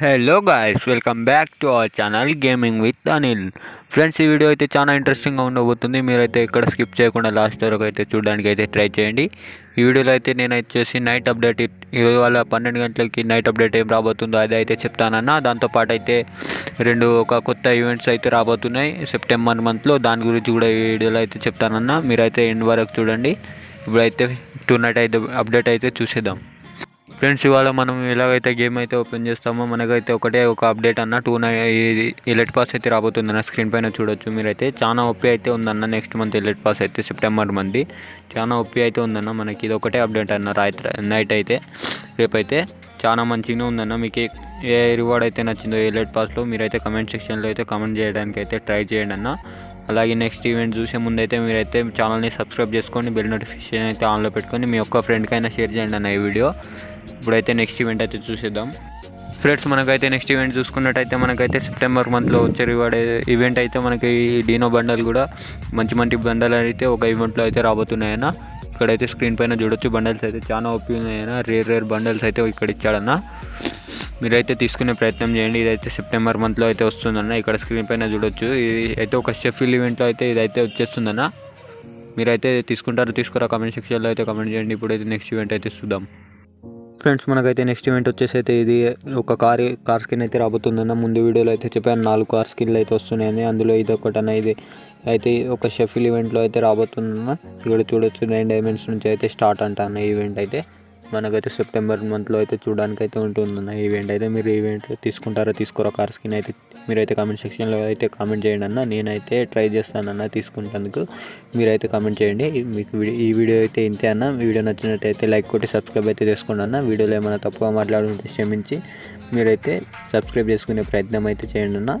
Hello guys welcome back to our channel gaming with Anil friends ఈ video అయితే చాలా ఇంట్రెస్టింగ్గా ఉండబోతుంది. మీరైతే ఇక్కడ స్కిప్ చేయకుండా లాస్ట్ వరకు అయితే చూడడానికి అయితే ట్రై చేయండి. ఈ వీడియోలో అయితే నేను వచ్చేసి నైట్ అప్డేట్ ఈరోజు వాళ్ళ పన్నెండు గంటలకి నైట్ అప్డేట్ ఏం రాబోతుందో అది అయితే చెప్తానన్నా. దాంతోపాటు అయితే రెండు ఒక కొత్త ఈవెంట్స్ అయితే రాబోతున్నాయి. సెప్టెంబర్ మంత్లో దాని గురించి కూడా ఈ వీడియోలో అయితే చెప్తానన్నా. మీరైతే ఎండ్ వరకు చూడండి. ఇప్పుడైతే టూ నైట్ అయితే అప్డేట్ అయితే చూసేద్దాం. ఫ్రెండ్స్ ఇవాళ మనం ఎలాగైతే గేమ్ అయితే ఓపెన్ చేస్తామో మనకైతే ఒకటే ఒక అప్డేట్ అన్న టూ నై ఎలెట్ పాస్ అయితే రాబోతుందన్న స్క్రీన్ పైన చూడొచ్చు మీరైతే. చాలా ఒప్పి అయితే ఉందన్న నెక్స్ట్ మంత్ ఎలెట్ పాస్ అయితే సెప్టెంబర్ మంది చాలా ఒప్పి అయితే ఉందన్న మనకి ఇది ఒకటే అప్డేట్ అన్న రాత్రి నైట్ అయితే. రేపైతే చాలా మంచిగా ఉందన్న మీకు ఏ- రివార్డ్ అయితే నచ్చిందో ఎలెట్ పాస్లో మీరైతే కమెంట్ సెక్షన్లో అయితే కమెంట్ చేయడానికి అయితే ట్రై చేయండి అన్న. అలాగే నెక్స్ట్ ఈవెంట్ చూసే ముందైతే మీరైతే ఛానల్ని సబ్స్క్రైబ్ చేసుకొని బెల్ నోటిఫికేషన్ అయితే ఆన్లో పెట్టుకొని మీ ఒక్క ఫ్రెండ్కైనా షేర్ చేయండి అన్న ఈ వీడియో ఇప్పుడైతే నెక్స్ట్ ఈవెంట్ అయితే చూసేద్దాం. ఫ్రెండ్స్ మనకైతే నెక్స్ట్ ఈవెంట్ చూసుకున్నట్టయితే మనకైతే సెప్టెంబర్ మంత్లో వచ్చే రివార్డ్ ఈవెంట్ అయితే మనకి డీనో బండల్ కూడా మంచి మంచి బండల్ అయితే ఒక ఈవెంట్లో అయితే రాబోతున్నాయన్న. ఇక్కడైతే స్క్రీన్ పైన చూడొచ్చు బండల్స్ అయితే చాలా ఓపీ ఉన్నాయన్న రేర్ రేర్ బండల్స్ అయితే ఇక్కడ ఇచ్చాడన్న. మీరైతే తీసుకునే ప్రయత్నం చేయండి ఇదైతే సెప్టెంబర్ మంత్లో అయితే వస్తుందన్న. ఇక్కడ స్క్రీన్ పైన చూడొచ్చు ఇది అయితే ఒక షెఫీల్ ఈవెంట్లో అయితే ఇదైతే వచ్చేస్తుందన్న. మీరైతే తీసుకుంటారో తీసుకురా కమెంట్ సెక్షన్లో అయితే కమెంట్ చేయండి. ఇప్పుడైతే నెక్స్ట్ ఈవెంట్ అయితే చూద్దాం. ఫ్రెండ్స్ మనకైతే నెక్స్ట్ ఈవెంట్ వచ్చేసి అయితే ఇది. ఒక కార్ కార్ స్కిన్ అయితే రాబోతుందన్న ముందు వీడియోలో అయితే చెప్పాను. నాలుగు కార్ స్కిన్లు అయితే వస్తున్నాయని. అందులో ఇది ఒకటన్న ఇది అయితే ఒక షెఫిల్ ఈవెంట్లో అయితే రాబోతుందన్న. ఇక్కడ చూడొచ్చు నైన్ డైమండ్స్ నుంచి అయితే స్టార్ట్ అంటాను ఈవెంట్ అయితే. మనకైతే సెప్టెంబర్ మంత్లో అయితే చూడడానికి అయితే ఉంటుందన్న ఈవెంట్ అయితే మీరు ఈవెంట్ తీసుకుంటారో తీసుకోరా కార్ స్కిన్ అయితే మీరైతే కామెంట్ సెక్షన్లో అయితే కామెంట్ చేయండి అన్న. నేనైతే ట్రై చేస్తానన్న తీసుకుంటందుకు మీరైతే కామెంట్ చేయండి. మీకు ఈ వీడియో అయితే ఇంతే అన్న. వీడియో నచ్చినట్టయితే లైక్ కొట్టి సబ్స్క్రైబ్ అయితే చేసుకోండి అన్న. వీడియోలో ఏమైనా తప్పుగా మాట్లాడుకుంటే క్షమించి. మీరైతే సబ్స్క్రైబ్ చేసుకునే ప్రయత్నం అయితే చేయండి అన్న.